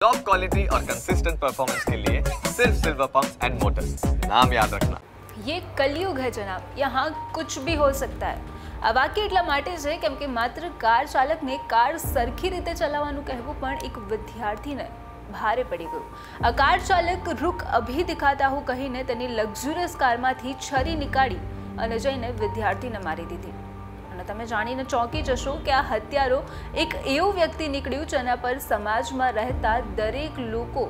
Top quality और consistent performance के लिए सिर्फ सिल्वर पंप एंड मोटर्स नाम याद रखना ये કલયુગ હે જનાબ યહાં કુછ ભી હો સકતા હૈ આ વાક્ય એટલા માટે છે કેમ કે માત્ર કાર ચાલકને કાર સરખી રીતે ચલાવવાનું કહેવું પણ એક વિદ્યાર્થીને ભારે પડી ગયું આ કાર ચાલક રૂક અભી દિખાતા હું કહીને તેની લક્ઝુરિયસ કારમાંથી છરી નીકાળી અને જઈને વિદ્યાર્થીને મારી દીધી અને તમે જાણીને ચોંકી જશો કે આ હત્યારો એક એવું વ્યક્તિ નીકળ્યું જેના પર સમાજમાં રહેતા દરેક લોકો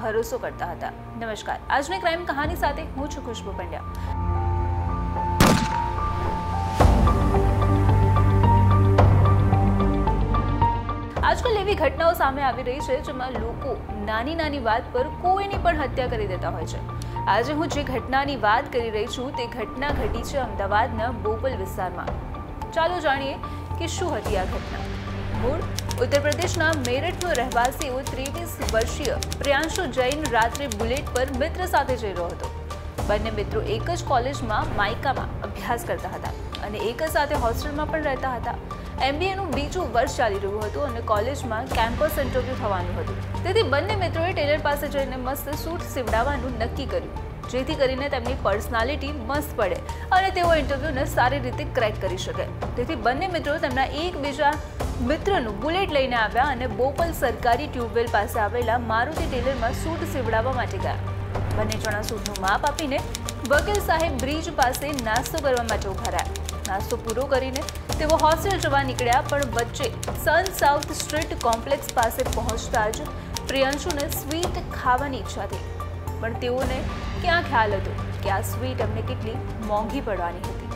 ભરોસો કરતા હતા. નમસ્કાર. આજની ક્રાઇમ કહાની સાથે હું છું ખુશ્બુ પંડ્યા. આજકાલ એવી ઘટનાઓ સામે આવી રહી છે જેમાં લોકો નાની નાની વાત પર કોઈની પણ હત્યા કરી દેતા હોય છે. આજે હું જે ઘટનાની વાત કરી રહી છું તે ઘટના ઘટી છે અમદાવાદના બોપલ વિસ્તારમાં. ચાલો જાણીએ કે શું હતી આ ઘટના. મૂળ ઉત્તર પ્રદેશના મેરઠનો રહેવાસી એવો ત્રેવીસ વર્ષીય પ્રિયાંશુ જૈન રાત્રે બુલેટ પર મિત્ર સાથે જઈ રહ્યો હતો. બંને મિત્રો એક જ કોલેજમાં માઇકામાં અભ્યાસ કરતા હતા અને એક જ સાથે હોસ્ટેલમાં પણ રહેતા હતા. એમબીએનું બીજું વર્ષ ચાલી રહ્યું હતું અને કોલેજમાં કેમ્પસ ઇન્ટરવ્યૂ થવાનું હતું. તેથી બંને મિત્રોએ ટેલર પાસે જઈને મસ્ત સૂટ સીવડાવવાનું નક્કી કર્યું. જેથી કરીને તેમની પર્સનાલિટી મસ્ત પડે અને તેઓ ઇન્ટરવ્યૂને સારી રીતે ક્રેક કરી શકે. તેથી બંને મિત્રો તેમના એકબીજા મિત્રનું બુલેટ લઈને આવ્યા અને બોપલ સરકારી ટ્યુબવેલ પાસે આવેલા મારુતિ ટેલરમાં સૂટ સીવડાવવા માટે ગયા. બંને જણા સૂટનું માપ આપીને વકીલ સાહેબ બ્રિજ પાસે નાસ્તો કરવા માટે ઊભા રહ્યા. નાસ્તો પૂરો કરીને તેઓ હોસ્ટેલ જવા નીકળ્યા, પણ વચ્ચે સન સાઉથ સ્ટ્રીટ કોમ્પ્લેક્સ પાસે પહોંચતા જ પ્રિયંશુને સ્વીટ ખાવાની ઈચ્છા થઈ. પણ તેઓને ક્યાં ખ્યાલ હતો કે આ સ્વીટ એમને કેટલી મોંઘી પડવાની હતી?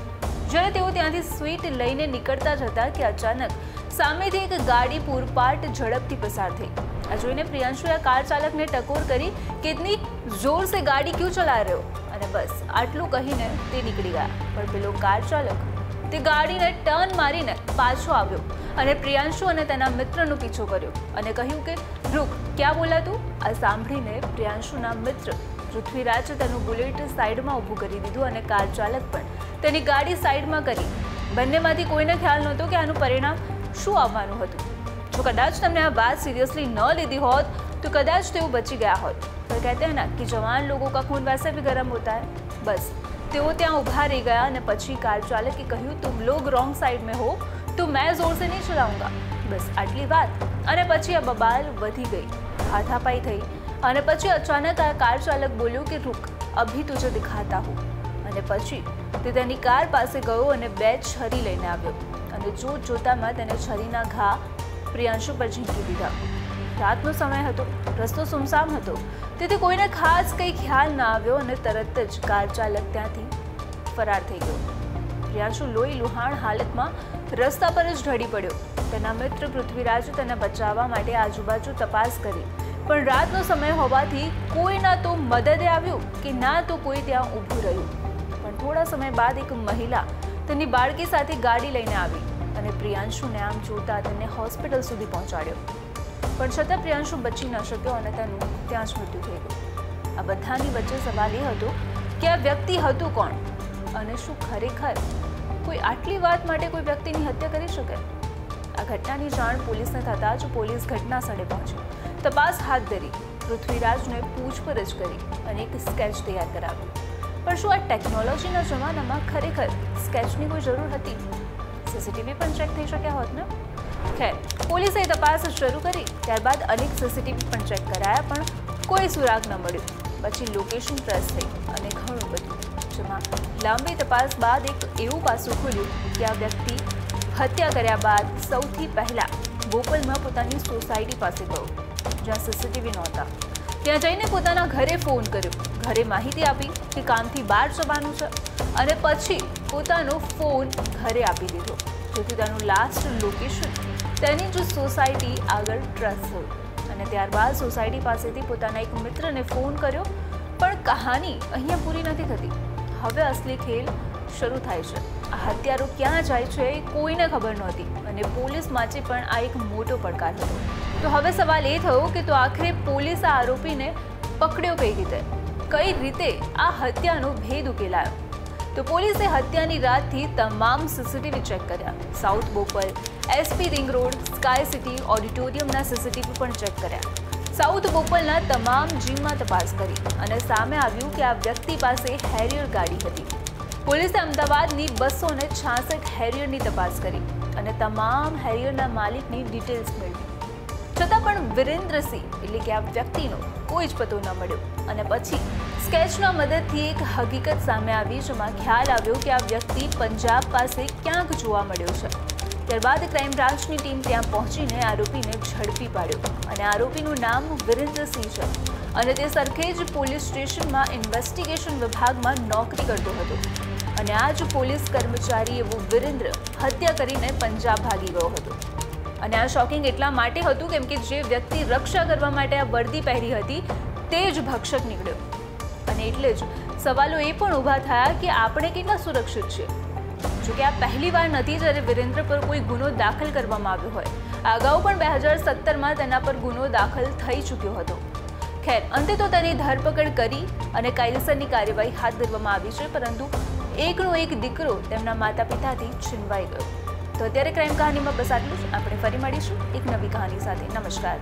જ્યારે તેઓ ત્યાંથી સ્વીટ લઈને નીકળતા જ હતા કે અચાનક સામેથી એક ગાડી પૂરપાટ ઝડપથી પસાર થઈ. આ જોઈને પ્રિયાંશુએ આ કાર ચાલકને ટકોર કરી કેટલી જોર સે ગાડી ક્યું ચલા રહ્યો? અને બસ, આટલું કહીને તે નીકળી ગયા. પણ પેલો કાર ચાલક તે ગાડીને ટર્ન મારીને પાછો આવ્યો અને પ્રિયાંશુ અને તેના મિત્રનો પીછો કર્યો અને કહ્યું કે, રૂક, ક્યાં બોલા તું? આ સાંભળીને પ્રિયાંશુના મિત્ર પૃથ્વીરાજ તેનું બુલેટ સાઈડમાં ઊભું કરી દીધું અને કાર ચાલક પણ તેની ગાડી સાઈડમાં કરી. બંનેમાંથી કોઈને ખ્યાલ નહોતો કે આનું પરિણામ શું આવવાનું હતું. જો કદાચ તમને આ વાત સિરિયસલી ન લીધી હોત, તો કદાચ તેઓ બચી ગયા હોત. પર કહેતા હે ના કે જવાન લોકો કા ખૂન વૈસે ભી ગરમ હોતા હે? બસ. તેઓ ત્યાં ઊભા રહી ગયા અને પછી કાર ચાલકે કહ્યું, તુમ લોગ રોંગ સાઈડ મેં હો, તો મેં જોરસે નહીં ચલાઉંગા. બસ આટલી વાત. અને પછી આ બબાલ વધી ગઈ. હાથાપાઈ થઈ. અને પછી અચાનક આ કાર ચાલક બોલ્યો કે, રૂક, અભી તુજે દિખાતા હું. અને પછી તે તેની કાર પાસે ગયો અને બે છરી લઈને આવ્યો. અને જોત જોતામાં તેને છરીના ઘા પ્રિયાંશુ પર ઝીંકી દીધા. રાતનો સમય હતો, રસ્તો સુમસામ હતો. તેથી કોઈને ખાસ કંઈ ખ્યાલ ના આવ્યો અને તરત જ કાર ચાલક ત્યાંથી ફરાર થઈ ગયો. પ્રિયાંશુ લોહી લુહાણ હાલતમાં રસ્તા પર જ ઢળી પડ્યો. તેના મિત્ર પૃથ્વીરાજ તેને બચાવવા માટે આજુબાજુ તપાસ કરી. પણ રાતનો સમય હોવાથી કોઈ ના તો મદદે આવ્યું કે ના તો કોઈ ત્યાં ઊભું રહ્યું. પણ થોડા સમય બાદ એક મહિલા તેની બાળકી સાથે ગાડી લઈને આવી અને પ્રિયાંશુને આમ જોતા તેને હોસ્પિટલ સુધી પહોંચાડ્યો. પણ છતાં પ્રિયાંશુ બચી ન શક્યો અને તેનું ત્યાં જ મૃત્યુ થઈ ગયું. આ બધાની વચ્ચે સવાલ એ હતો કે આ વ્યક્તિ હતું કોણ? અને શું ખરેખર કોઈ આટલી વાત માટે કોઈ વ્યક્તિની હત્યા કરી શકે? આ ઘટનાની જાણ પોલીસને થતાં જ પોલીસ ઘટના સ્થળે પહોંચી. તપાસ હાથ ધરી, પૃથ્વીરાજને પૂછપરછ કરી અને એક સ્કેચ તૈયાર કરાવ્યો. પણ શું આ ટેકનોલોજીના જમાનામાં ખરેખર સ્કેચની કોઈ જરૂર હતી? સીસીટીવી પણ ચેક થઈ શક્યા હોત ને? ખેર, પોલીસે તપાસ શરૂ કરી, ત્યારબાદ અનેક સીસીટીવી પણ ચેક કરાયા, પણ કોઈ સુરાગ ન મળ્યું. પછી લોકેશન ટ્રેસ થઈ અને ઘણું બધું. જેમાં લાંબી તપાસ બાદ એક એવું પાસું ખુલ્યું કે આ વ્યક્તિ હત્યા કર્યા બાદ સૌથી પહેલા ગોકુલમાં પોતાની સોસાયટી પાસે ગયો, જ્યાં સીસીટીવી નહોતા. ત્યાં જઈને પોતાના ઘરે ફોન કર્યો. ઘરે માહિતી આપી કે કામથી બહાર જવાનું છે અને પછી પોતાનો ફોન ઘરે આપી દીધો, જેથી તેનું લાસ્ટ લોકેશન તેની જ સોસાયટી આગળ ટ્રસ્ટ થયું. અને ત્યારબાદ સોસાયટી પાસેથી પોતાના એક મિત્રને ફોન કર્યો, પણ કહાની અહીંયા પૂરી નથી થતી. હવે અસલી ખેલ શરૂ થાય છે. આ હત્યારો ક્યાં જાય છે એ કોઈને ખબર નહોતી અને પોલીસ માટે પણ આ એક મોટો પડકાર હતો. તો હવે સવાલ એ થયો કે તો આખરે પોલીસ આ આરોપીને પકડ્યો કઈ રીતે? કઈ રીતે આ હત્યાનો ભેદ ઉકેલાયો? તો પોલીસે હત્યાની રાતથી તમામ સીસીટીવી ચેક કર્યા. South Bopal SP Ring Road, Sky City, ઓડિટોરિયમના CCTV પણ ચેક કર્યા. સાઉથ બોપલના તમામ જીમમાં તપાસ કરી અને સામે આવ્યું કે આ વ્યક્તિ પાસે હેરિયર ગાડી હતી. પોલીસે અમદાવાદની બસો ને છાસઠ હેરિયરની તપાસ કરી અને તમામ હેરિયરના માલિકની ડિટેલ્સ મેળવી. છતાં પણ વિરેન્દ્રસિંહ એટલે કે આ વ્યક્તિનો કોઈ જ પતો ન મળ્યો અને પછી સ્કેચના મદદથી એક હકીકત સામે આવી જેમાં ખ્યાલ આવ્યો કે આ વ્યક્તિ પંજાબ પાસે ક્યાંક જોવા મળ્યો છે. ત્યારબાદ ક્રાઇમ બ્રાન્ચની ટીમ ત્યાં પહોંચીને આરોપીને ઝડપી પાડ્યો અને આરોપીનું નામ વિરેન્દ્રસિંહ છે. અને તે સરખેજ પોલીસ સ્ટેશનમાં ઇન્વેસ્ટિગેશન વિભાગમાં નોકરી કરતો હતો. અને આ જ પોલીસ કર્મચારી એવો વિરેન્દ્ર હત્યા કરીને પંજાબ ભાગી ગયો હતો. અને આ શોકિંગ એટલા માટે હતું કેમ કે જે વ્યક્તિ રક્ષા કરવા માટે આ વર્દી પહેરી હતી, તે જ ભક્ષક નીકળ્યો. અને એટલે જ સવાલો એ પણ ઊભા થયા કે આપણે કેટલા સુરક્ષિત છે જોકે આ પહેલી વાર નથી જ્યારે વિરેન્દ્ર પર કોઈ ગુનો દાખલ કરવામાં આવ્યો હોય. અગાઉ પણ બે હજાર સત્તરમાં તેના પર ગુનો દાખલ થઈ ચૂક્યો હતો. ખેર. અંતે તો તેની ધરપકડ કરી અને કાયદેસરની કાર્યવાહી હાથ ધરવામાં આવી છે, પરંતુ એકનો એક દીકરો તેમના માતા પિતાથી છીનવાઈ ગયો. તો અત્યારે ક્રાઇમ કહાનીમાં બસ આટલું આપણે ફરી મળીશું એક નવી કહાની સાથે. નમસ્કાર.